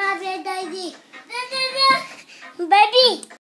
鍋大に。